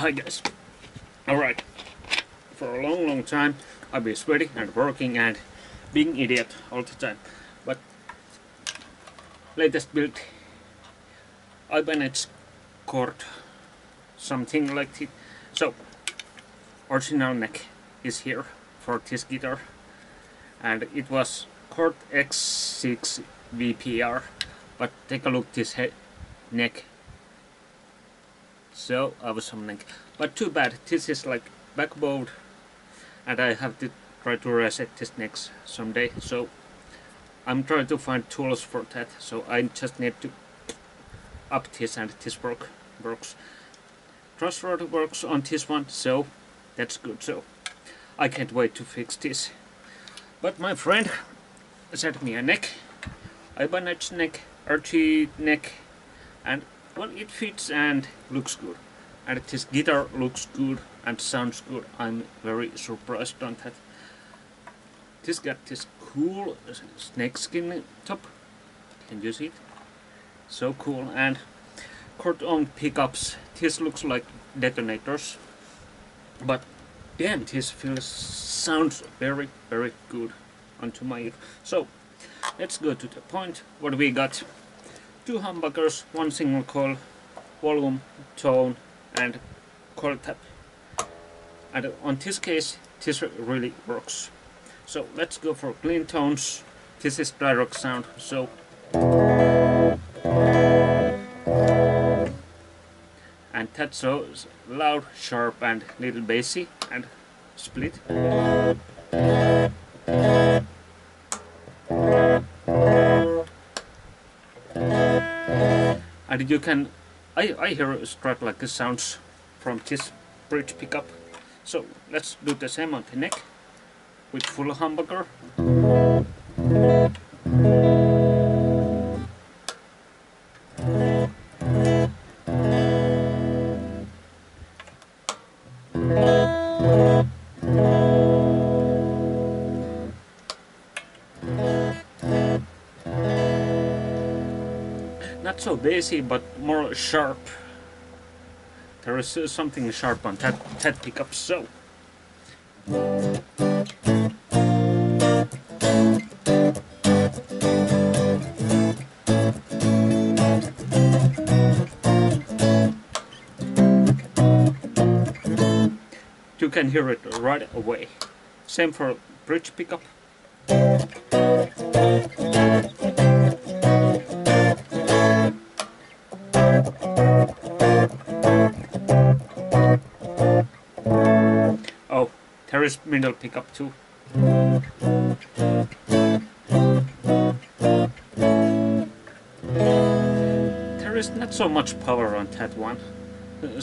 Hi guys. Alright. For a long long time I've been sweating and working and being idiot all the time. But latest build Ibanez Cort something like it. So original neck is here for this guitar and it was Cort X6 VPR but take a look this neck so awesome neck but too bad this is like backbone. And I have to try to reset this next someday. So I'm trying to find tools for that. So I just need to up this and this work works. Truss rod works on this one. So that's good. So I can't wait to fix this. But my friend sent me a neck. I Ibanez neck RG neck and well it fits and looks good. And this guitar looks good and sounds good. I'm very surprised on that. This got this cool snakeskin top. Can you see it? So cool. And Cort on pickups. This looks like detonators. But damn this feels sounds very very good onto my ear. So let's go to the point. What we got two humbuckers one single coil volume tone and coil tap. And on this case this really works. So let's go for clean tones. This is dry rock sound so. And that's so loud sharp and little bassy and split and you can I, I hear a strut like this sounds from this bridge pickup. So let's do the same on the neck with full humbucker so bassy but more sharp. There is uh, something sharp on that, that pickup so. You can hear it right away. Same for bridge pickup middle pickup too. There is not so much power on that one. Uh,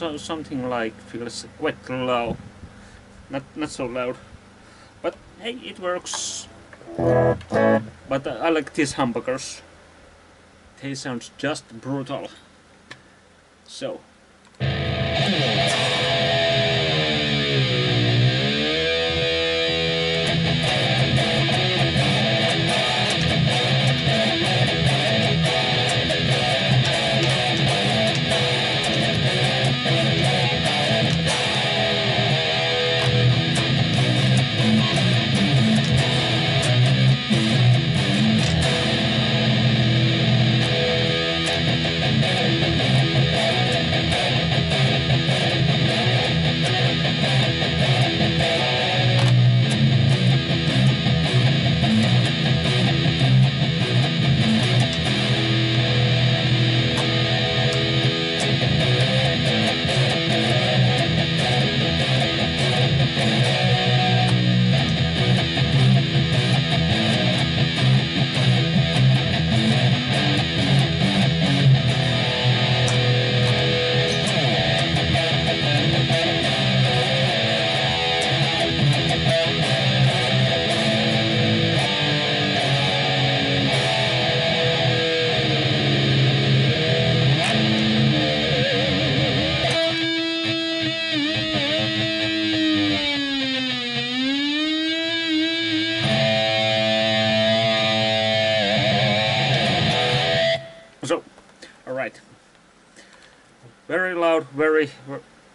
So something like feels quite low. Not not so loud. But hey, it works. But uh, I like these humbuckers. They sound just brutal. So.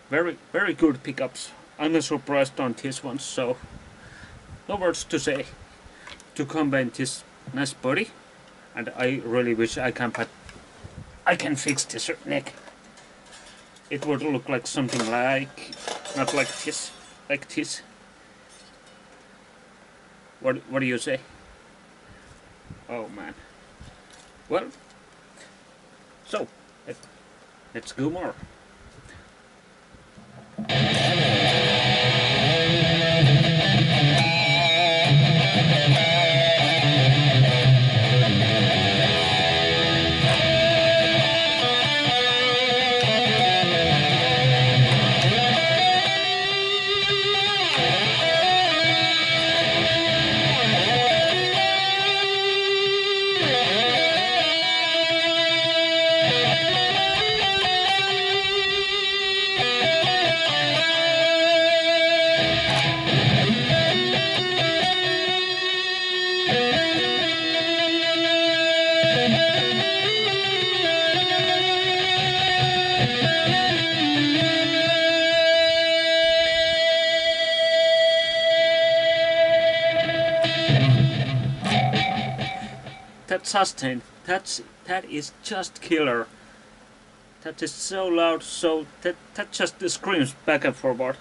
Very very, good pickups. I'm surprised on this one, so no words to say to combine this nice body, and I really wish I can but I can fix this neck. It would look like something like not like this, like this. What what do you say? Oh man. Well, so let, let's go more. That sustain. That's that is just killer. That is so loud so that that just screams back and forward.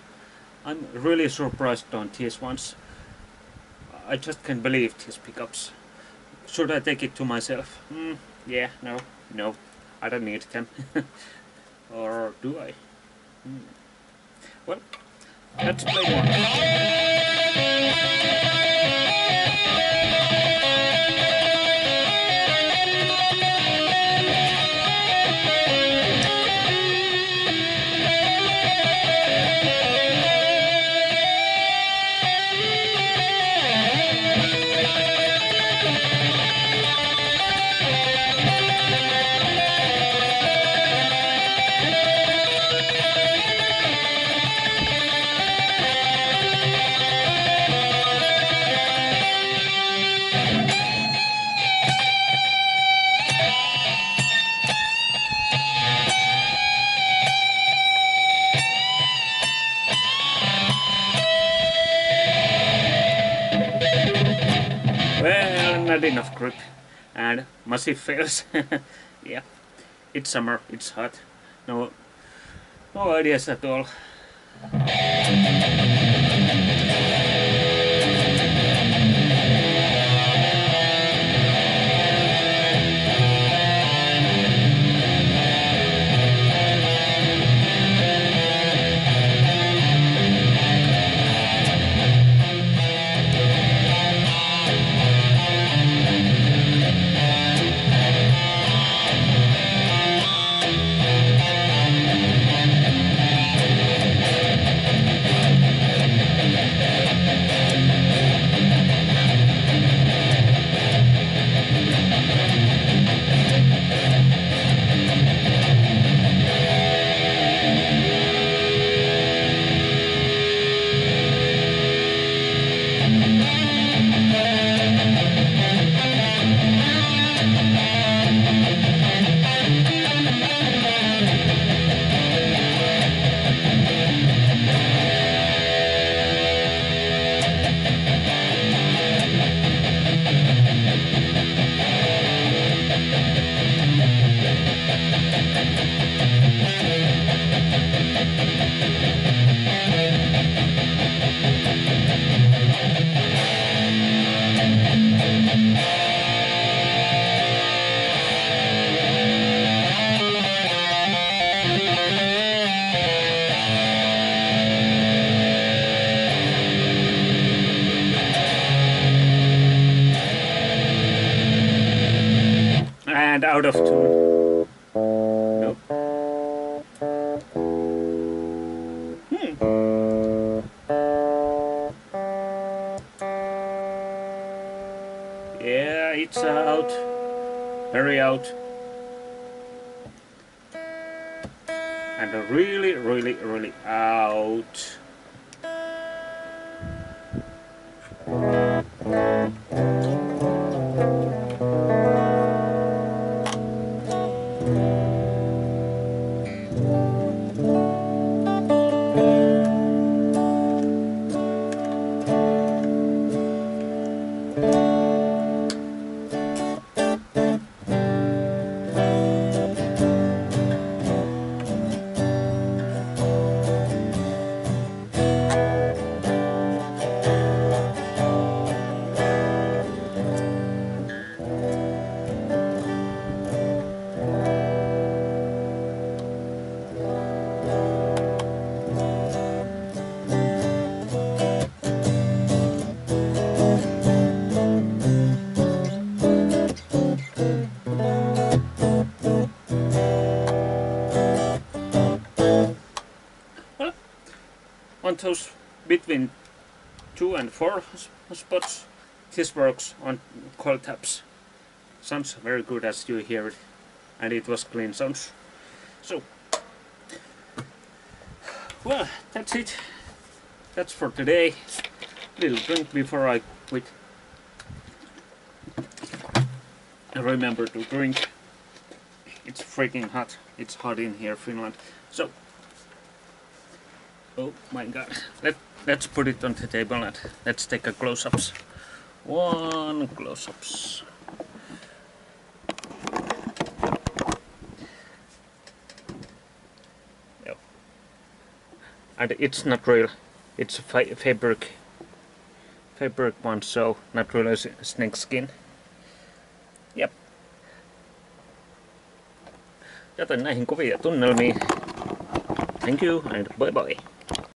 I'm really surprised on these ones. I just can't believe these pickups. Should i take it to myself? Mm, yeah no no i don't need them or do i mm. well let's play one and massive fails yeah it's summer it's hot. No no ideas at all Hmm. Yeah, it's out. Very out. And really, really, really out. On those between two and four spots, this works on coil taps. Sounds very good as you hear it, and it was clean sounds. So, well, that's it. That's for today. Little drink before I quit. Remember to drink. It's freaking hot. It's hot in here, Finland. So, oh my god. Let let's put it on the table and let's take a close-ups. One close-ups. And it's not real. It's a fabric. Fabric one, so not really snake skin. Yep. Joten näihin kovia tunnelmiin. Thank you and bye bye.